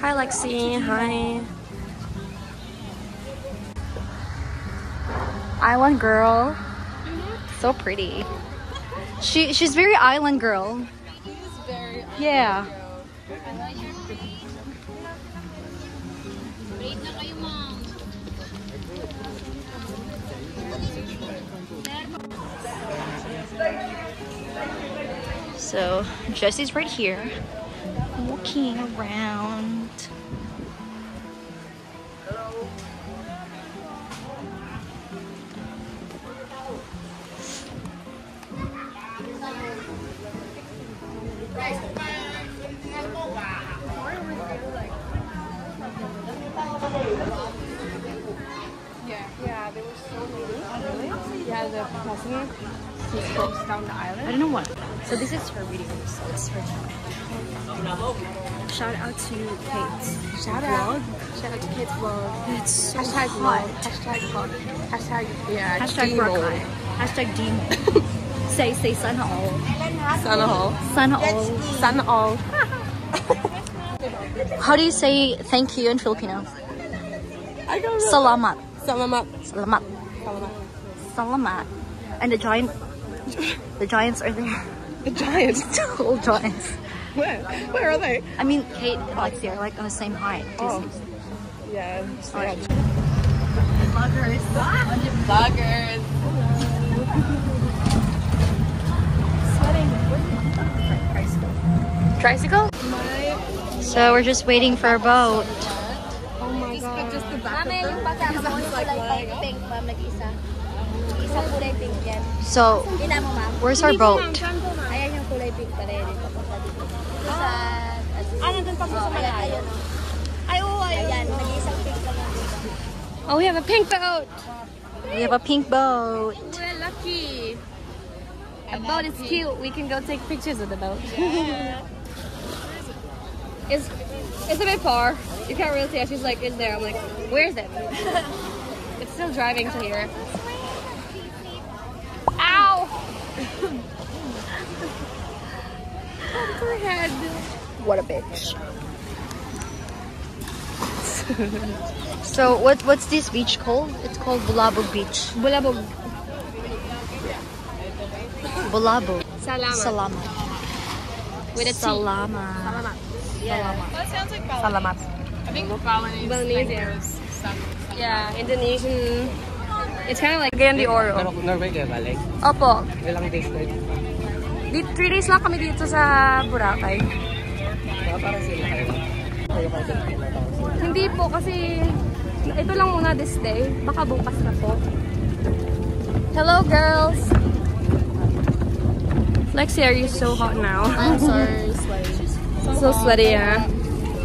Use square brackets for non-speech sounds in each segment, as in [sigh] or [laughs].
Hi, Lexi. Hi. Island girl. So pretty. She she's very island girl. Yeah. So Jesse's right here, walking around. Yeah, yeah, they were so many. Yeah, the president he goes down the island. I don't know what. So this is her video. So it's her channel. Shout out to Kate. Shout out. Shout out to Kate's Vlog. It's so Hashtag hot. vlog. Hashtag vlog. Hashtag, yeah. Hashtag. Brookline. Hashtag Demo. [laughs] say say sun all. Sun all. Sun all. Sun all. [laughs] How do you say thank you in Filipino? I don't know. Salamat. Salamat. Salamat. Salamat. Salamat. And the giant the giants are there. The Giants. [laughs] All giants. Where? Where are they? I mean Kate and Alexia are like on the same height. Oh. Yeah. yeah. Vloggers. Vloggers. Tricycle? So we're just waiting for a boat. Oh my god. Just the back Mami, yung kasama mo yung kulay pink, pink, ma'am, nag-isa. Isa kulay pink yan. So Hindi na mo, ma'am. where's our boat? Ayan yung kulay pink pa rin. Papunta dito. Sa... Nandun pa sa malayo. Ay, oo, ayun. Ayan, nag-isang pink lang yan. Oh, we have a pink boat. We have a pink boat. We're lucky. A boat is cute. We can go take pictures of the boat. [laughs] it's it's a bit far. You can't really see. it. She's like, "It's there." I'm like, "Where is it?" [laughs] it's still driving to here. [laughs] Ow! Her head. What a bitch. so what what's this beach called? It's called Bulabog Beach. Bulabog. Bulabog. Salamat. Salamat. With a T. Salamat. Yeah. Salamat. I think Balinese. Yeah, Indonesian. It's kind of like Gandhi Oro. Pero Norway kayo balik? Opo. Ilang days na yun? Di, three days lang kami dito sa Boracay. Sila. Hindi po kasi ito lang muna this day. Baka bukas na po. Hello girls! Lexi, are you so hot now? I'm sorry, [laughs] sweaty. so sweaty, yeah.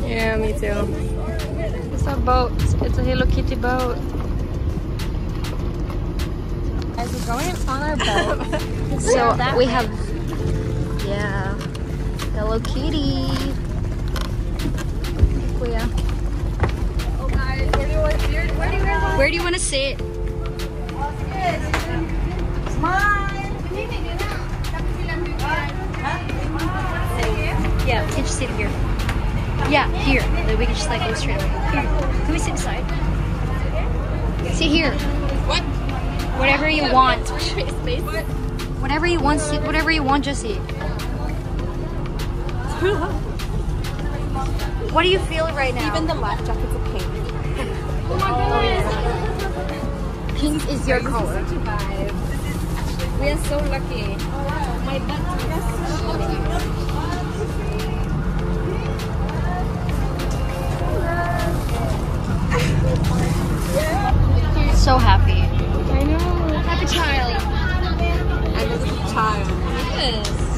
Yeah, me too. It's a boat. It's a Hello Kitty boat. Guys, we're going on our boat. [laughs] so we have yeah. Hello Kitty. Kuya. Oh guys, where do you want, where, where do you guys want Where do you want to sit? Yeah, we can just sit here. Yeah, here. Then we can just like go straight away. Here. Can we sit beside? Sit here. What? Whatever you want. [laughs] Whatever you want, sit. Whatever you want, just sit. [laughs] what do you feel right now? Even the life jackets are pink. oh my goodness! Pink is your color. We are so lucky. My butt So [laughs] so happy. I know. Happy child. And there's a child. Yes.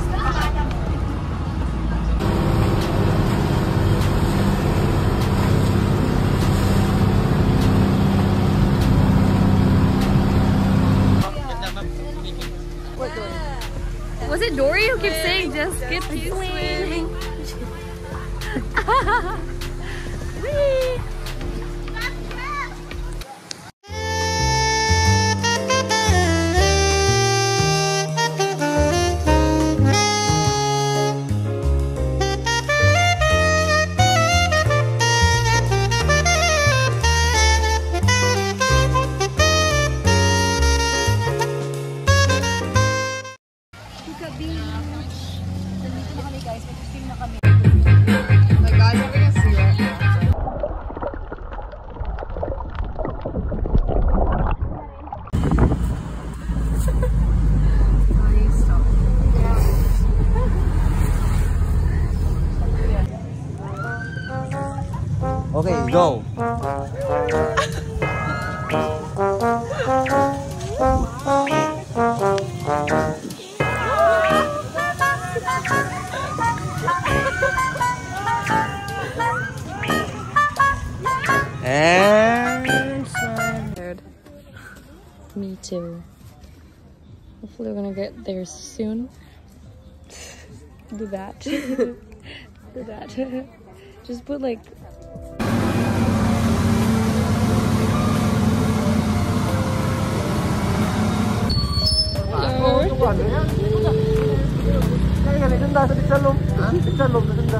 Just go. And. Me too. Hopefully we're gonna get there soon. Do that. [laughs] Do that. [laughs] Just put like 이거 안 되냐? 내가 내준다. 빗살롬. 빗살롬 내준다.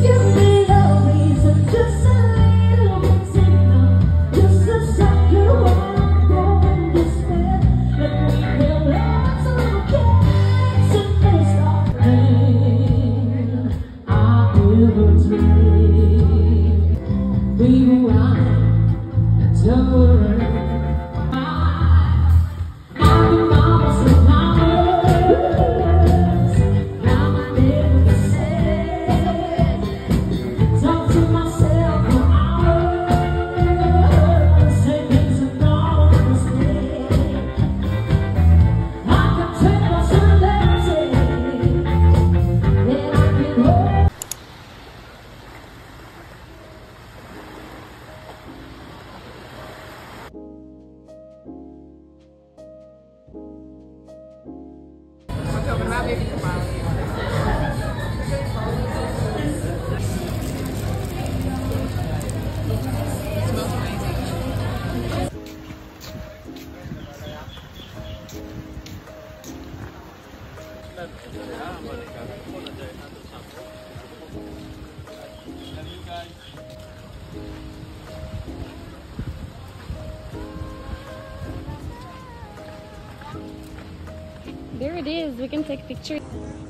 it is. We can take pictures.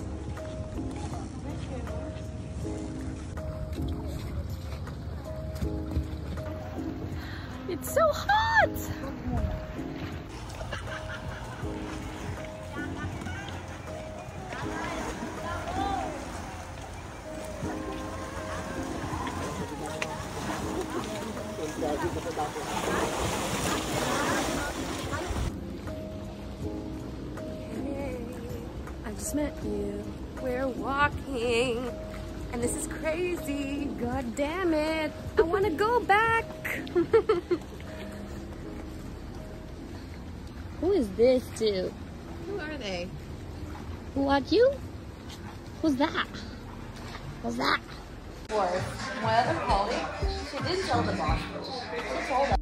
Just met you. We're walking. And this is crazy. God damn it. I want to go back. [laughs] Who is this dude? Who are they? Who are you? Who's that? Who's that? my other colleague, she did tell the boss. She told us.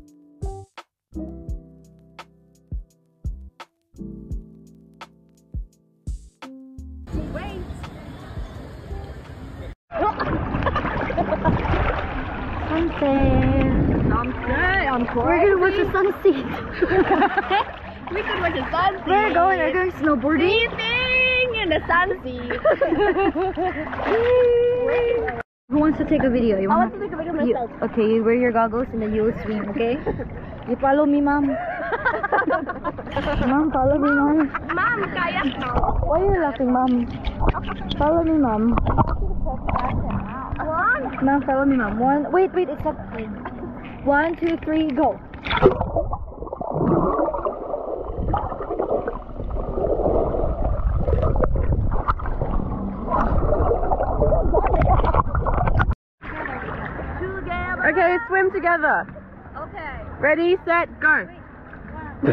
Watch the sunset. We could watch a sunset. We're going. We're going snowboarding. Sleeping in the sunset. [laughs] Who wants to take a video? You I want to take a video of you, okay, you wear your goggles and then you will swim, okay? You follow me, mom. [laughs] mom, follow me, mom. Mom, kayak now. Why are you laughing, mom? Follow me, mom. One. Mom, follow me, mom. One. Wait, wait, it's not. One, two, three, go. Okay, swim together. Okay. Ready, set, go. [laughs]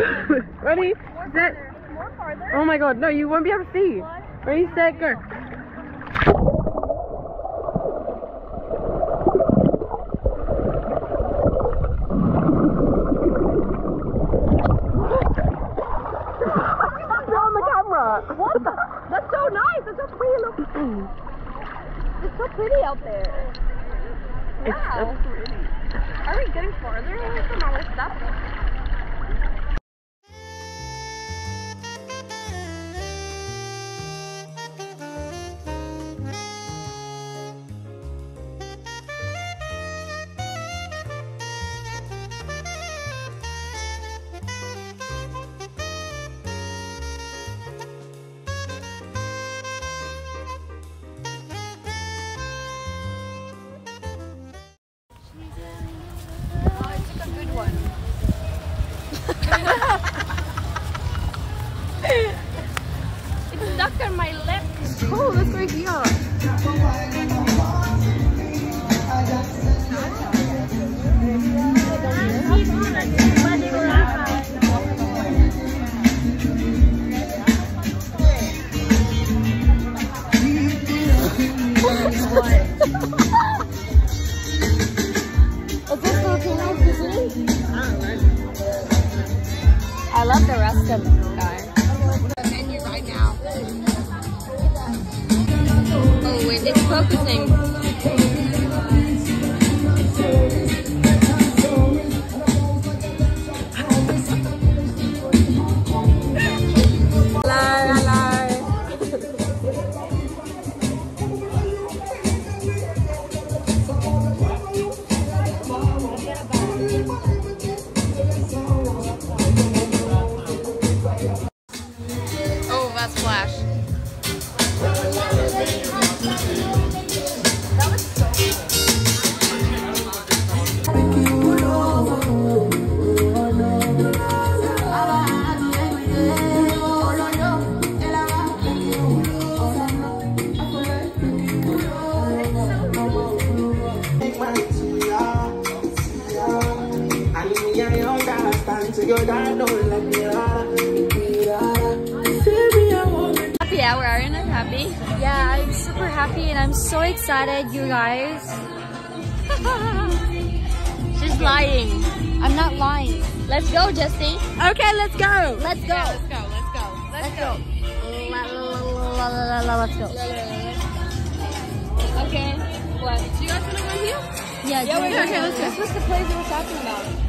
Ready, set. More farther. Oh my god, no, you won't be able to see. Ready, set, go. It's at my lip. Oh, that's right here. I love the rest of the it's focusing. Excited, you guys. [laughs] She's lying. I'm not lying. Let's go, Jesse. Okay, let's go. Let's go. Let's go, let's go. Let's go. La, la, la, la, Let's go. Okay. What? Do you guys want to go here? Yeah, Yeah, we're okay, let's go. What's the place we were talking about?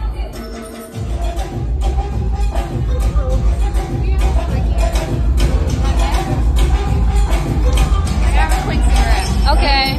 Okay.